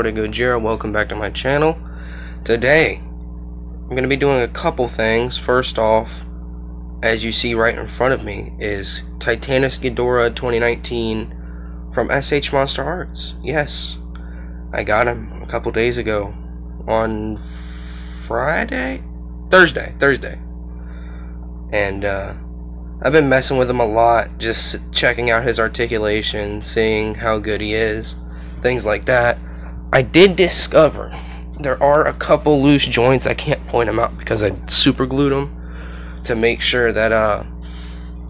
Shorty Gojira. Welcome back to my channel. Today, I'm going to be doing a couple things. First off, as you see right in front of me, is Titanus Ghidorah 2019 from SH Monster Arts. Yes, I got him a couple days ago on Friday? Thursday. Thursday. And, uh, I've been messing with him a lot, just checking out his articulation, seeing how good he is, things like that. I did discover there are a couple loose joints. I can't point them out because I super glued them to make sure that uh,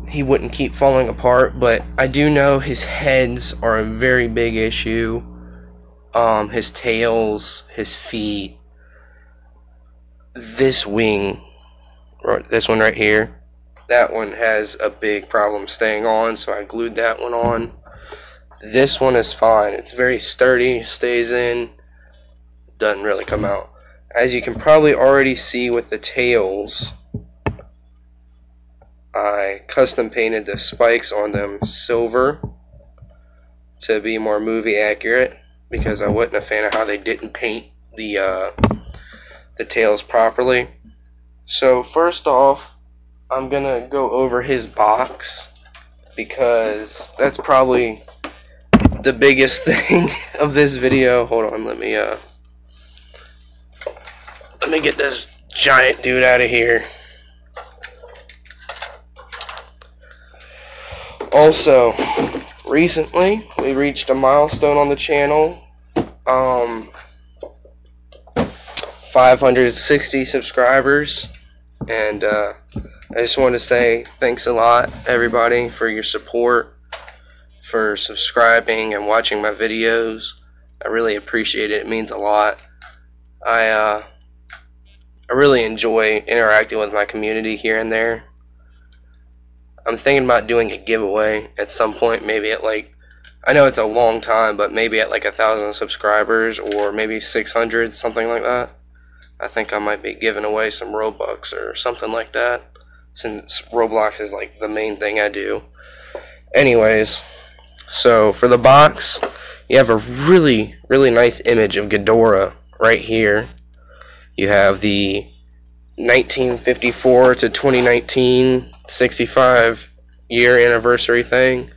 he wouldn't keep falling apart. But I do know his heads are a very big issue. Um, his tails, his feet, this wing, or this one right here that one has a big problem staying on, so I glued that one on. This one is fine. It's very sturdy, stays in, doesn't really come out. As you can probably already see with the tails, I custom painted the spikes on them silver to be more movie accurate because I wasn't a fan of how they didn't paint the uh, the tails properly. So first off, I'm gonna go over his box because that's probably the biggest thing of this video. Hold on, let me uh let me get this giant dude out of here. Also, recently we reached a milestone on the channel. Um 560 subscribers and uh I just want to say thanks a lot, everybody, for your support, for subscribing and watching my videos. I really appreciate it. It means a lot. I uh, I really enjoy interacting with my community here and there. I'm thinking about doing a giveaway at some point, maybe at like I know it's a long time, but maybe at like a thousand subscribers or maybe 600, something like that. I think I might be giving away some Robux or something like that since Roblox is like the main thing I do. Anyways, so for the box, you have a really, really nice image of Ghidorah right here. You have the 1954 to 2019 65 year anniversary thing.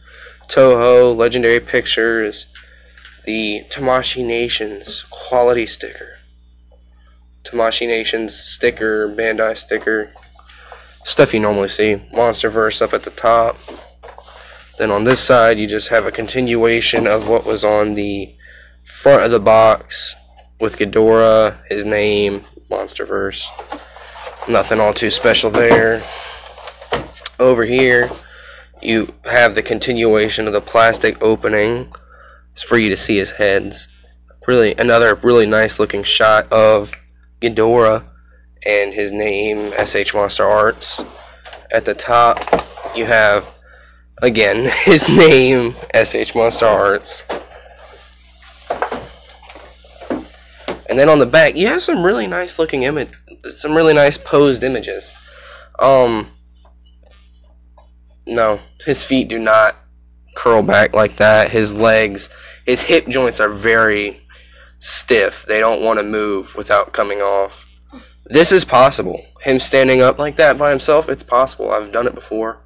Toho, Legendary Pictures, the Tamashii Nations quality sticker. Tamashii Nations sticker, Bandai sticker, stuff you normally see. Monsterverse up at the top. Then on this side, you just have a continuation of what was on the front of the box with Ghidorah, his name, Monsterverse. Nothing all too special there. Over here, you have the continuation of the plastic opening It's for you to see his heads. Really, another really nice looking shot of Ghidorah and his name, SH Monster Arts. At the top, you have, again, his name, SH Monster Arts. And then on the back, you have some really nice looking image, some really nice posed images. Um, no, his feet do not curl back like that. His legs, his hip joints are very stiff. They don't want to move without coming off. This is possible. Him standing up like that by himself, it's possible. I've done it before.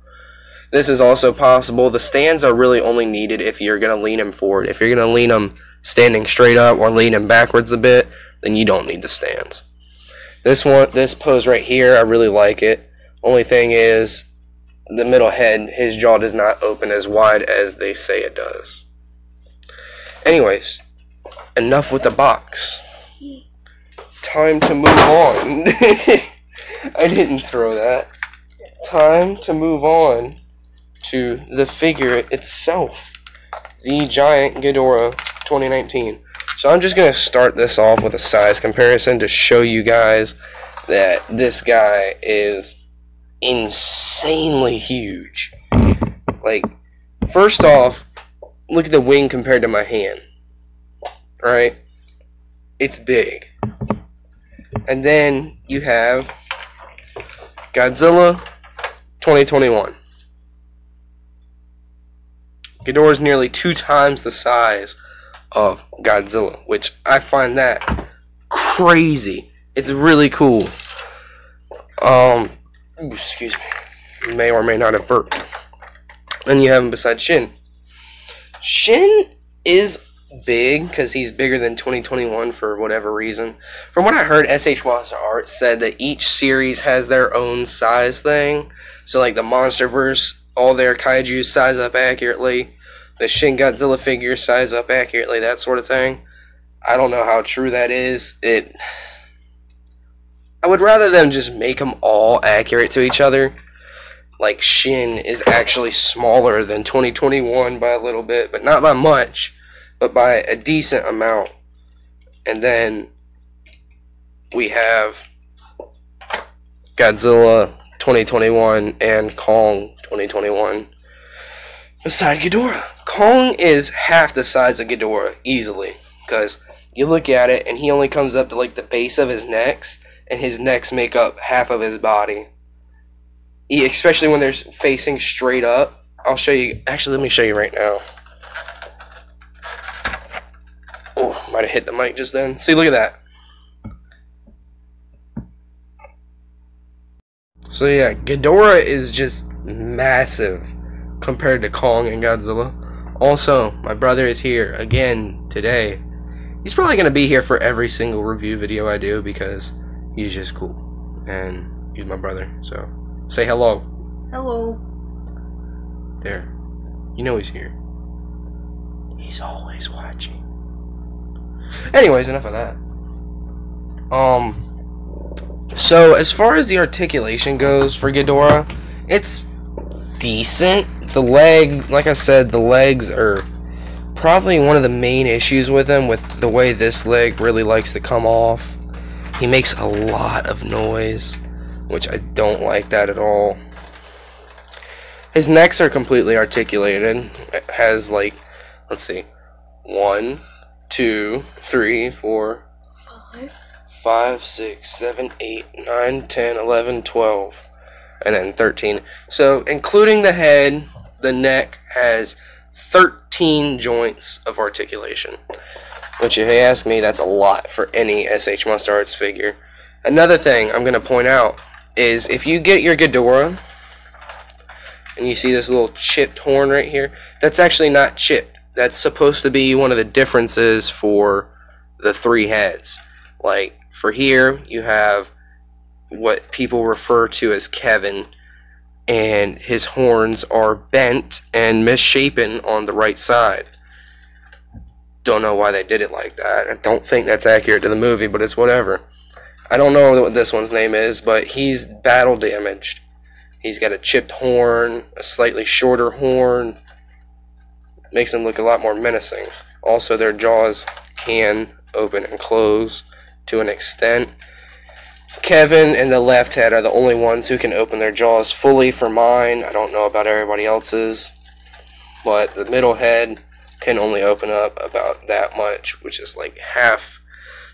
This is also possible. The stands are really only needed if you're going to lean him forward. If you're going to lean him standing straight up or lean him backwards a bit, then you don't need the stands. This one, this pose right here, I really like it. Only thing is, the middle head, his jaw does not open as wide as they say it does. Anyways, enough with the box time to move on. I didn't throw that. Time to move on to the figure itself. The Giant Ghidorah 2019. So I'm just going to start this off with a size comparison to show you guys that this guy is insanely huge. Like, first off, look at the wing compared to my hand. Right? It's big. And then you have Godzilla 2021. Ghidorah is nearly two times the size of Godzilla, which I find that crazy. It's really cool. Um, excuse me. May or may not have burped. And you have him beside Shin. Shin is big because he's bigger than 2021 for whatever reason. From what I heard, SH Monster Art said that each series has their own size thing. So, like the MonsterVerse, all their kaiju size up accurately. The Shin Godzilla figure size up accurately, that sort of thing. I don't know how true that is. It. I would rather them just make them all accurate to each other. Like Shin is actually smaller than 2021 by a little bit, but not by much but by a decent amount. And then we have Godzilla 2021 and Kong 2021 beside Ghidorah. Kong is half the size of Ghidorah easily because you look at it and he only comes up to like the base of his necks and his necks make up half of his body. He, especially when they're facing straight up. I'll show you. Actually, let me show you right now. Oh, might have hit the mic just then. See, look at that. So yeah, Ghidorah is just massive compared to Kong and Godzilla. Also, my brother is here again today. He's probably going to be here for every single review video I do because he's just cool. And he's my brother. So, say hello. Hello. There. You know he's here. He's always watching. Anyways, enough of that. Um. So as far as the articulation goes for Ghidorah, it's decent. The leg, like I said, the legs are probably one of the main issues with him. With the way this leg really likes to come off, he makes a lot of noise, which I don't like that at all. His necks are completely articulated. It has like, let's see, one, two, three, four, five, six, seven, eight, nine, ten, eleven, twelve, and then 13. So, including the head, the neck has 13 joints of articulation. Which, if you ask me, that's a lot for any SH Monster Arts figure. Another thing I'm going to point out is if you get your Ghidorah, and you see this little chipped horn right here, that's actually not chipped that's supposed to be one of the differences for the three heads. Like for here, you have what people refer to as Kevin, and his horns are bent and misshapen on the right side. Don't know why they did it like that. I don't think that's accurate to the movie, but it's whatever. I don't know what this one's name is, but he's battle damaged. He's got a chipped horn, a slightly shorter horn, makes them look a lot more menacing. Also, their jaws can open and close to an extent. Kevin and the left head are the only ones who can open their jaws fully for mine. I don't know about everybody else's. But the middle head can only open up about that much, which is like half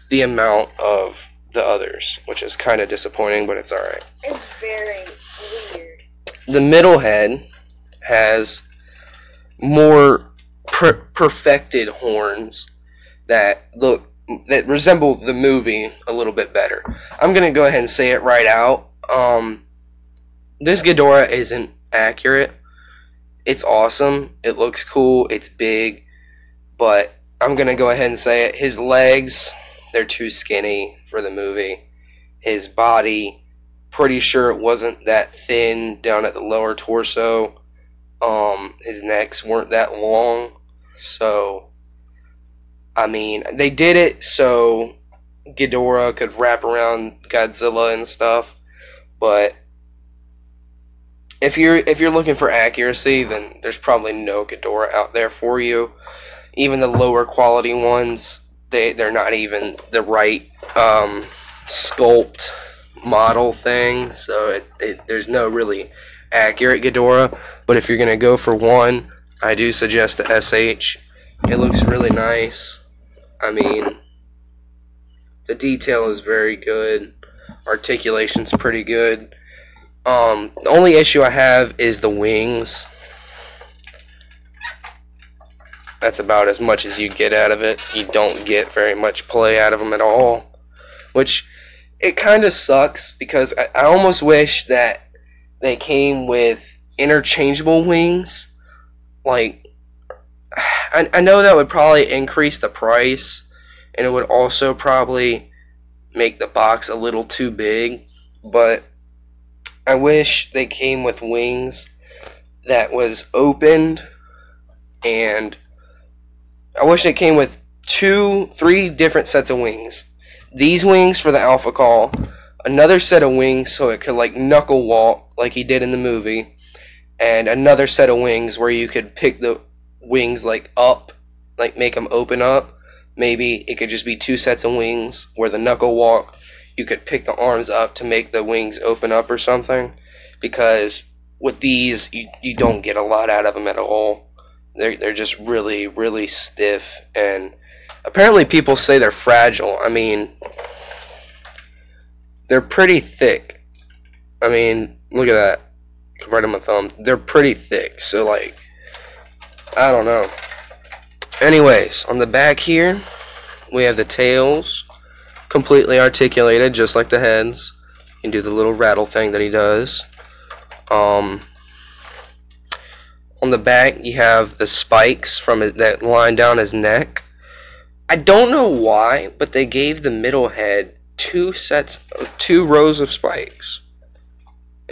the amount of the others, which is kind of disappointing, but it's alright. It's very weird. The middle head has more per- perfected horns that look that resemble the movie a little bit better. I'm gonna go ahead and say it right out. Um, this Ghidorah isn't accurate. It's awesome. It looks cool. It's big, but I'm gonna go ahead and say it. His legs, they're too skinny for the movie. His body, pretty sure it wasn't that thin down at the lower torso. Um, his necks weren't that long, so I mean they did it so Ghidorah could wrap around Godzilla and stuff, but if you're if you're looking for accuracy, then there's probably no Ghidorah out there for you. Even the lower quality ones, they they're not even the right um, sculpt model thing. So it, it, there's no really accurate Ghidorah, but if you're gonna go for one, I do suggest the SH. It looks really nice. I mean, the detail is very good. Articulation's pretty good. Um, the only issue I have is the wings. that's about as much as you get out of it. You don't get very much play out of them at all, which it kind of sucks because I, I almost wish that they came with interchangeable wings. Like, I, I know that would probably increase the price, and it would also probably make the box a little too big, but I wish they came with wings that was opened and I wish it came with two, three different sets of wings. These wings for the alpha call, another set of wings so it could like knuckle walk like he did in the movie, and another set of wings where you could pick the wings like up, like make them open up. Maybe it could just be two sets of wings where the knuckle walk, you could pick the arms up to make the wings open up or something. Because with these, you, you don't get a lot out of them at all. They're, they're just really, really stiff. And apparently, people say they're fragile. I mean, they're pretty thick. I mean, look at that. Compared to my thumb, they're pretty thick. So, like, I don't know. Anyways, on the back here, we have the tails completely articulated, just like the heads. You can do the little rattle thing that he does. Um, on the back, you have the spikes from it that line down his neck. I don't know why, but they gave the middle head two sets, two rows of spikes.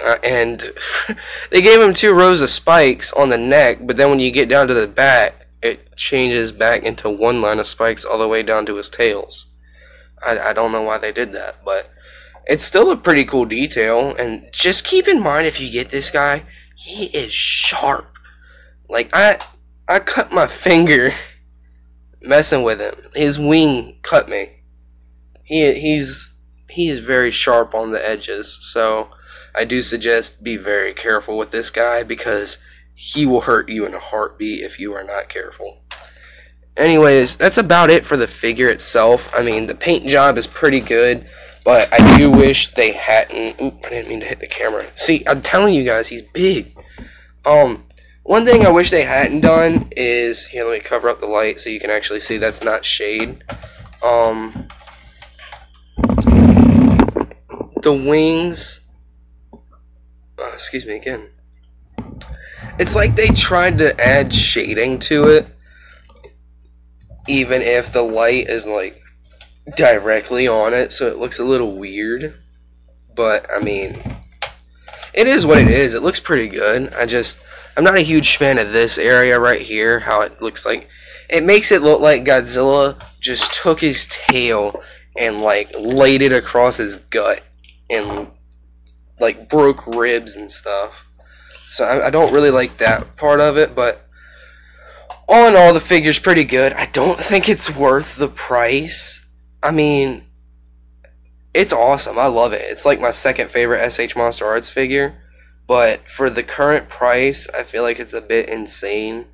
Uh, and they gave him two rows of spikes on the neck, but then when you get down to the back, it changes back into one line of spikes all the way down to his tails. I, I don't know why they did that, but it's still a pretty cool detail. And just keep in mind if you get this guy, he is sharp. Like I I cut my finger messing with him. His wing cut me. He he's he is very sharp on the edges. So I do suggest be very careful with this guy because he will hurt you in a heartbeat if you are not careful. Anyways, that's about it for the figure itself. I mean, the paint job is pretty good, but I do wish they hadn't. Oop, I didn't mean to hit the camera. See, I'm telling you guys, he's big. Um, one thing I wish they hadn't done is here. Let me cover up the light so you can actually see that's not shade. Um, the wings. Uh, excuse me again. It's like they tried to add shading to it, even if the light is like directly on it, so it looks a little weird. But I mean, it is what it is. It looks pretty good. I just I'm not a huge fan of this area right here, how it looks like. It makes it look like Godzilla just took his tail and like laid it across his gut and like broke ribs and stuff. So I, I don't really like that part of it, but all in all, the figure's pretty good. I don't think it's worth the price. I mean, it's awesome. I love it. It's like my second favorite SH Monster Arts figure. But for the current price, I feel like it's a bit insane,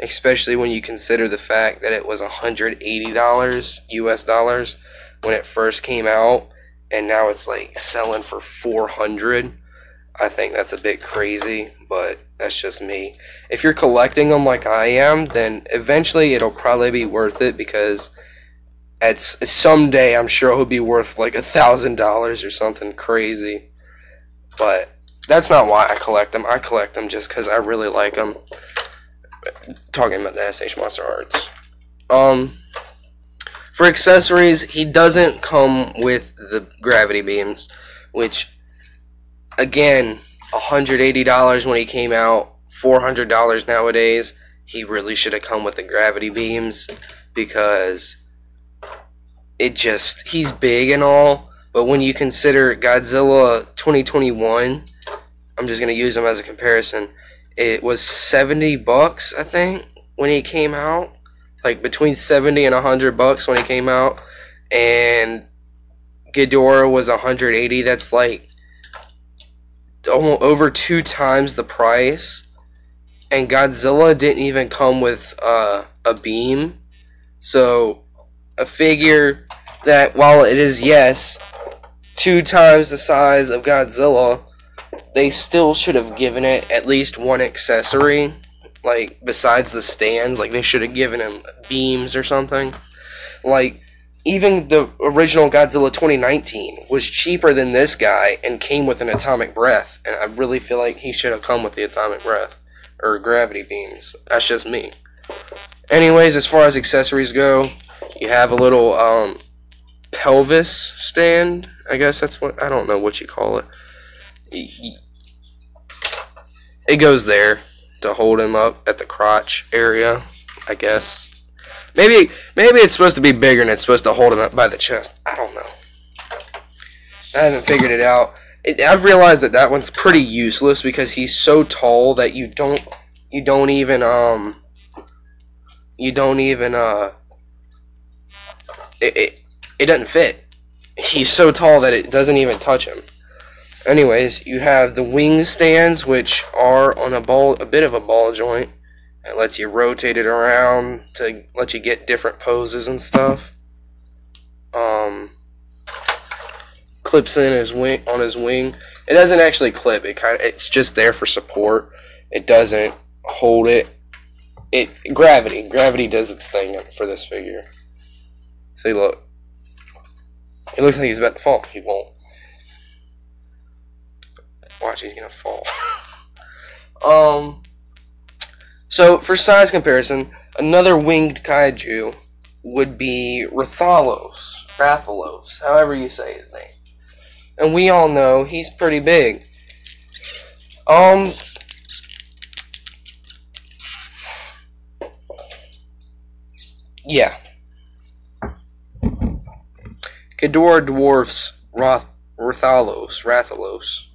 especially when you consider the fact that it was $180 US dollars when it first came out and now it's like selling for 400. I think that's a bit crazy, but that's just me. If you're collecting them like I am, then eventually it'll probably be worth it because at someday I'm sure it'll be worth like a thousand dollars or something crazy. But that's not why I collect them. I collect them just because I really like them. Talking about the SH Monster Arts. Um, for accessories, he doesn't come with the gravity beams, which, again, $180 when he came out, $400 nowadays. He really should have come with the gravity beams because it just, he's big and all, but when you consider Godzilla 2021 I'm just gonna use them as a comparison. It was 70 bucks, I think, when he came out. Like between 70 and 100 bucks when it came out, and Ghidorah was 180. That's like almost over two times the price. And Godzilla didn't even come with uh, a beam, so a figure that while it is yes two times the size of Godzilla they still should have given it at least one accessory Like besides the stands, like they should have given him beams or something. Like even the original Godzilla 2019 was cheaper than this guy and came with an atomic breath. And I really feel like he should have come with the atomic breath or gravity beams. That's just me. Anyways, as far as accessories go, you have a little um, pelvis stand. I guess that's what I don't know what you call it. It goes there to hold him up at the crotch area, I guess. Maybe maybe it's supposed to be bigger and it's supposed to hold him up by the chest. I don't know. I haven't figured it out. It, I've realized that that one's pretty useless because he's so tall that you don't you don't even um you don't even uh it, it, it doesn't fit. He's so tall that it doesn't even touch him. Anyways, you have the wing stands, which are on a ball, a bit of a ball joint. It lets you rotate it around to let you get different poses and stuff. Um, clips in his wing on his wing. It doesn't actually clip. It kind of it's just there for support. It doesn't hold it. It gravity gravity does its thing for this figure. See, look. It looks like he's about to fall. He won't. Watch, he's gonna fall. um. So, for size comparison, another winged kaiju would be Rathalos, Rathalos, however you say his name. And we all know he's pretty big. Um, yeah. Ghidorah dwarfs Rathalos, Rathalos.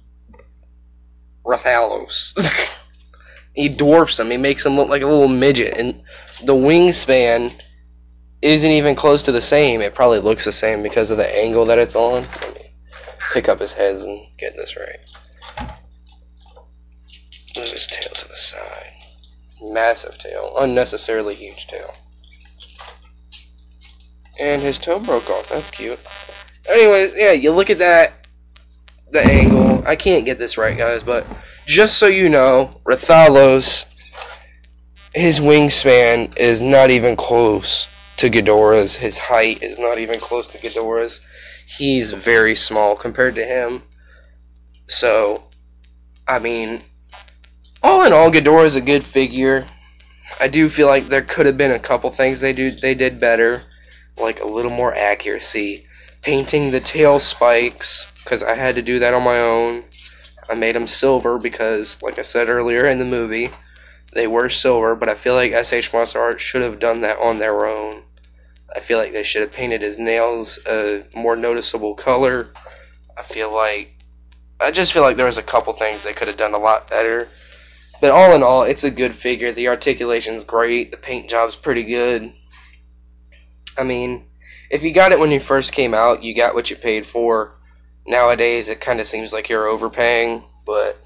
Rathalos. he dwarfs him. He makes him look like a little midget, and the wingspan isn't even close to the same. It probably looks the same because of the angle that it's on. Let me pick up his heads and get this right. Move his tail to the side. Massive tail, unnecessarily huge tail. And his toe broke off. That's cute. Anyways, yeah, you look at that, the angle. I can't get this right, guys, but just so you know, Rathalos, his wingspan is not even close to Ghidorah's. His height is not even close to Ghidorah's. He's very small compared to him. So, I mean, all in all, Ghidorah is a good figure. I do feel like there could have been a couple things they do they did better like a little more accuracy. Painting the tail spikes, because I had to do that on my own. I made them silver because, like I said earlier in the movie, they were silver, but I feel like SH Monster Art should have done that on their own. I feel like they should have painted his nails a more noticeable color. I feel like. I just feel like there was a couple things they could have done a lot better. But all in all, it's a good figure. The articulation's great. The paint job's pretty good. I mean, if you got it when you first came out, you got what you paid for. Nowadays, it kind of seems like you're overpaying, but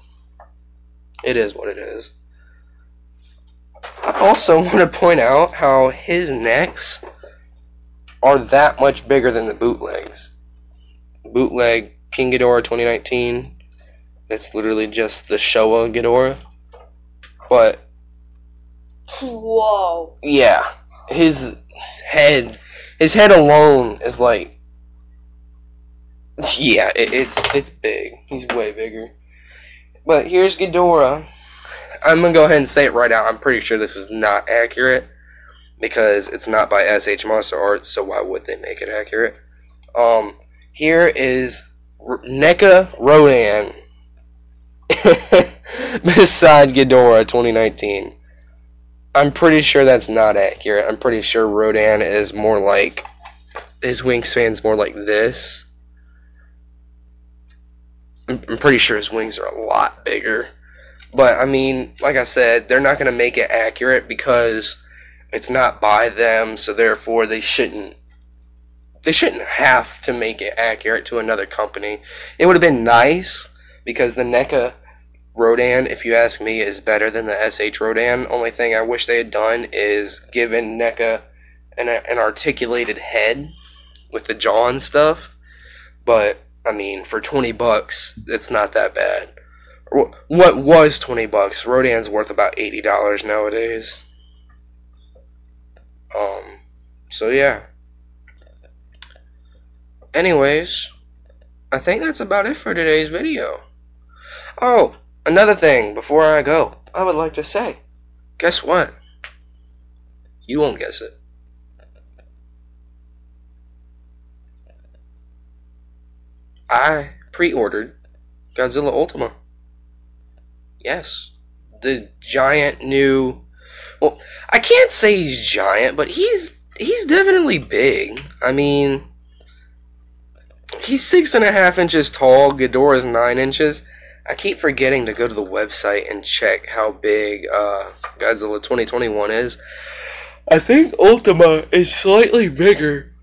it is what it is. I also want to point out how his necks are that much bigger than the bootlegs. Bootleg King Ghidorah 2019. It's literally just the Showa Ghidorah. But Whoa. yeah, his head, his head alone is like, yeah, it, it's it's big. He's way bigger. But here's Ghidorah. I'm gonna go ahead and say it right out. I'm pretty sure this is not accurate because it's not by SH Monster Arts. So why would they make it accurate? Um, here is R- NECA Rodan beside Ghidorah 2019. I'm pretty sure that's not accurate. I'm pretty sure Rodan is more like his wingspan's more like this. I'm, pretty sure his wings are a lot bigger. But I mean, like I said, they're not going to make it accurate because it's not by them, so therefore they shouldn't they shouldn't have to make it accurate to another company. It would have been nice because the NECA Rodan, if you ask me, is better than the SH Rodan. Only thing I wish they had done is given NECA an, an articulated head with the jaw and stuff. But, I mean, for 20 bucks, it's not that bad. What was twenty bucks? Rodan's worth about eighty dollars nowadays. Um, so yeah. Anyways, I think that's about it for today's video. Oh, another thing before I go, I would like to say, guess what? You won't guess it. I pre-ordered Godzilla Ultima. Yes, the giant new. Well, I can't say he's giant, but he's he's definitely big. I mean, he's six and a half inches tall. Ghidorah's nine inches. I keep forgetting to go to the website and check how big uh, Godzilla 2021 is. I think Ultima is slightly bigger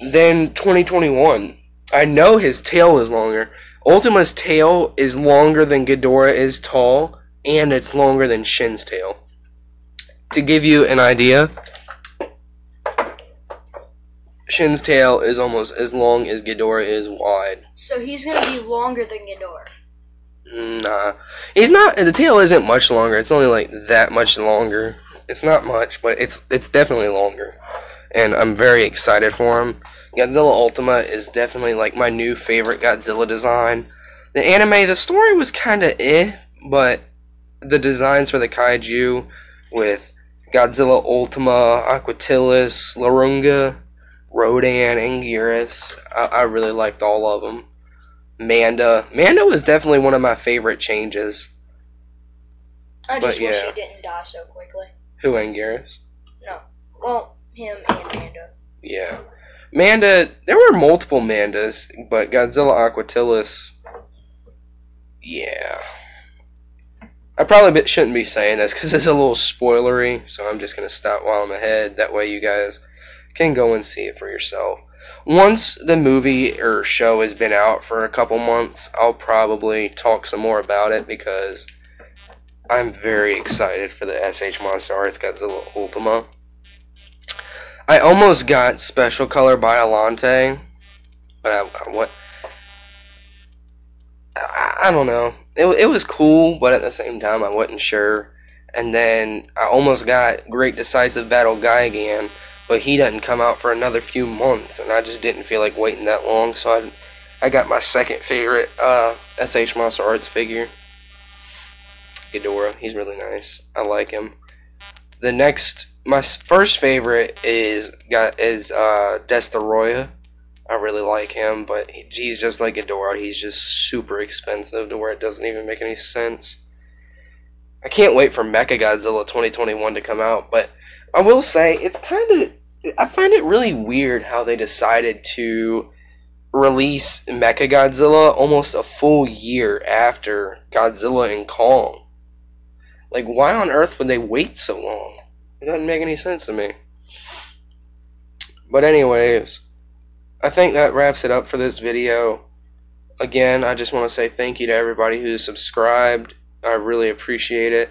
than 2021. I know his tail is longer. Ultima's tail is longer than Ghidorah is tall, and it's longer than Shin's tail. To give you an idea, Shin's tail is almost as long as Ghidorah is wide. So he's gonna be longer than Ghidorah. Nah, he's not. The tail isn't much longer. It's only like that much longer. It's not much, but it's it's definitely longer, and I'm very excited for him. Godzilla Ultima is definitely like my new favorite Godzilla design. The anime, the story was kind of eh, but the designs for the kaiju with Godzilla Ultima, Aquatilis, Larunga, Rodan, and Gearus, I, I really liked all of them. Manda, Manda was definitely one of my favorite changes. I But just wish yeah. he didn't die so quickly. Who Anguirus? No. Well, him and Manda. Yeah. Manda, there were multiple Mandas, but Godzilla Aquatilis, yeah. I probably shouldn't be saying this because it's a little spoilery, so I'm just going to stop while I'm ahead. That way you guys can go and see it for yourself. Once the movie or show has been out for a couple months, I'll probably talk some more about it because I'm very excited for the SH Monster Arts Godzilla Ultima. I almost got Special Color by Alante, but I, I- what? I, I don't know. It, it was cool, but at the same time, I wasn't sure. And then I almost got Great Decisive Battle Guy again, but he doesn't come out for another few months, and I just didn't feel like waiting that long, so I, I got my second favorite uh, SH Monster Arts figure. Ghidorah. He's really nice. I like him. The next, my first favorite is got is uh, Destoroyah. I really like him, but he- he's just like Ghidorah. He's just super expensive to where it doesn't even make any sense. I can't wait for Mechagodzilla 2021 to come out, but I will say it's kind of I find it really weird how they decided to release Mechagodzilla almost a full year after Godzilla and Kong. Like, why on earth would they wait so long? It doesn't make any sense to me. But, anyways, I think that wraps it up for this video. Again, I just want to say thank you to everybody who's subscribed. I really appreciate it.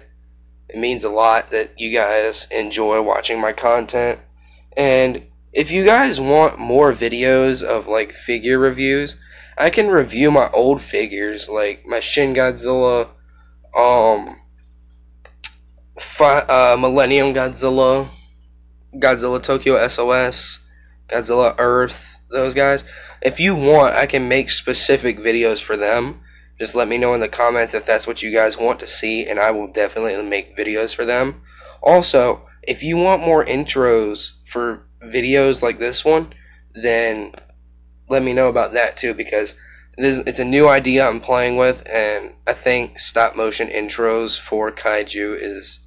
It means a lot that you guys enjoy watching my content. And if you guys want more videos of like figure reviews, I can review my old figures like my Shin Godzilla, um, Fi- uh, Millennium Godzilla, Godzilla Tokyo SOS, Godzilla Earth, those guys. If you want, I can make specific videos for them. Just let me know in the comments if that's what you guys want to see, and I will definitely make videos for them. Also, if you want more intros for videos like this one, then let me know about that too because it's a new idea I'm playing with, and I think stop motion intros for kaiju is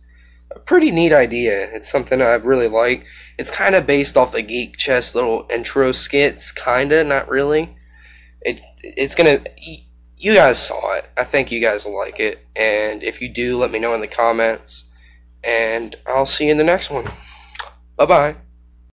a pretty neat idea. It's something I really like. It's kind of based off the Geek Chest little intro skits, kinda, not really. It it's gonna. You guys saw it. I think you guys will like it, and if you do, let me know in the comments. And I'll see you in the next one. Bye bye.